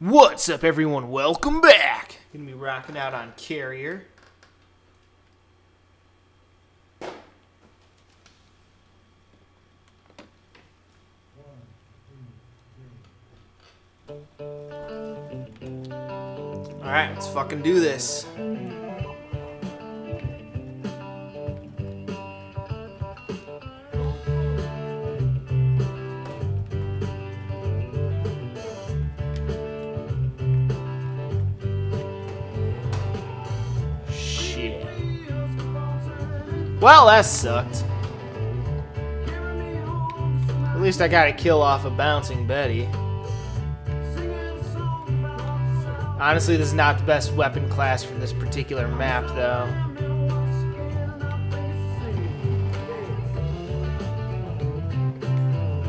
What's up, everyone? Welcome back. Gonna be rocking out on Carrier. All right, let's fucking do this. Well, that sucked. At least I got a kill off of Bouncing Betty. Honestly, this is not the best weapon class for this particular map, though.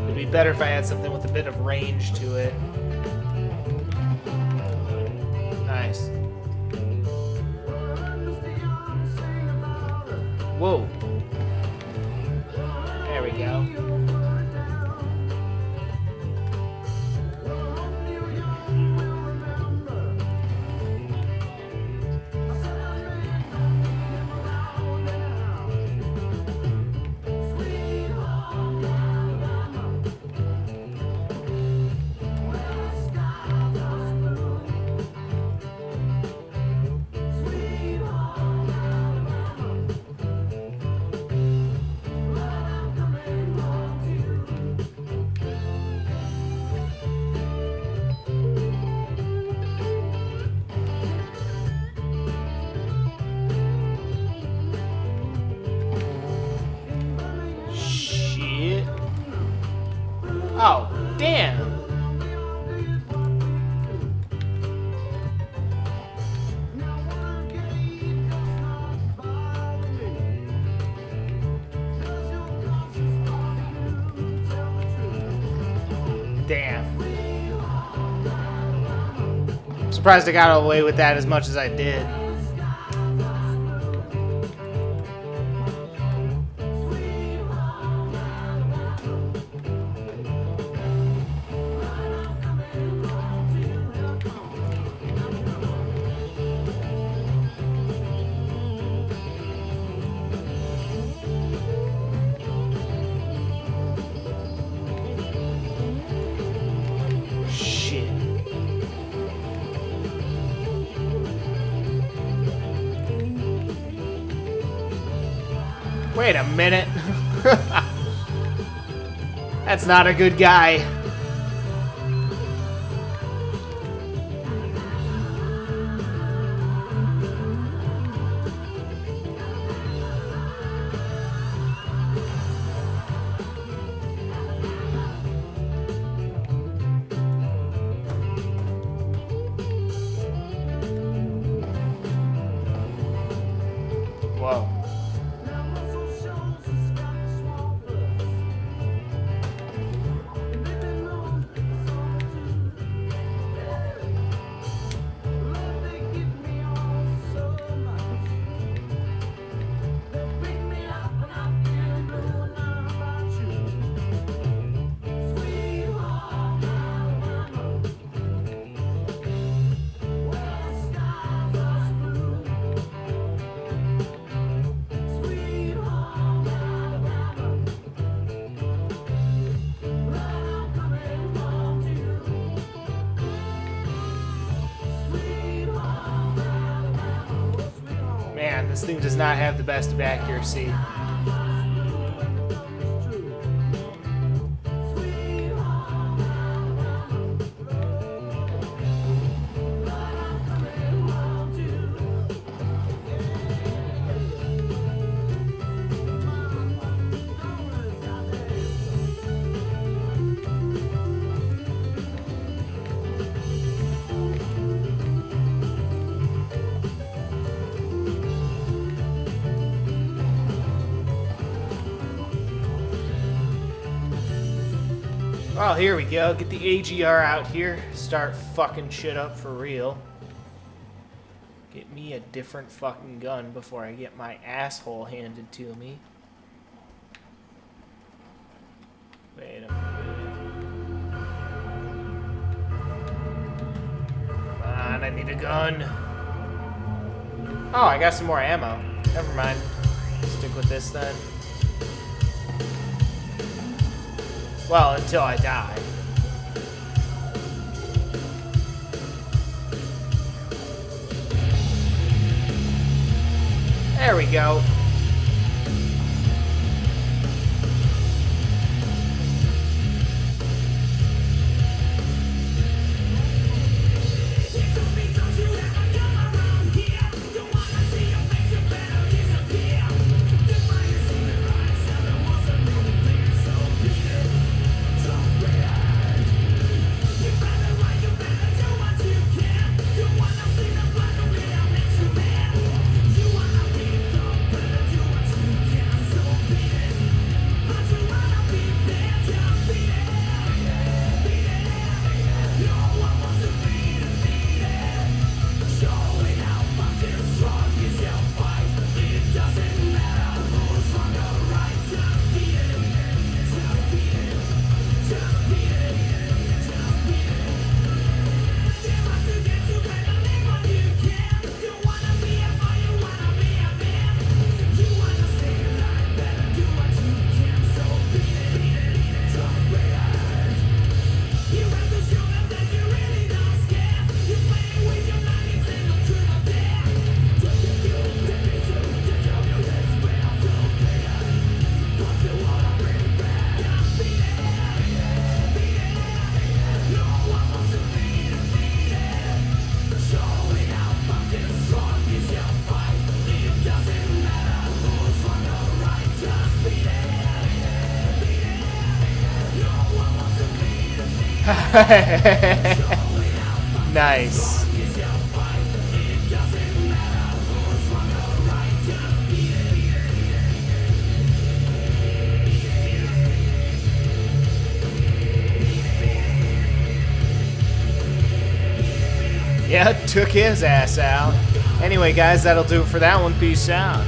It'd be better if I had something with a bit of range to it. Whoa. There we go. Surprised I got away with that as much as I did. Wait a minute. That's not a good guy. This thing does not have the best of accuracy. Well, here we go. Get the AGR out here. Start fucking shit up for real. Get me a different fucking gun before I get my asshole handed to me. Wait a minute. Come on, I need a gun. Oh, I got some more ammo. Never mind. Stick with this then. Well, until I die. There we go. nice. Yeah, took his ass out. Anyway, guys, that'll do it for that one. Peace out.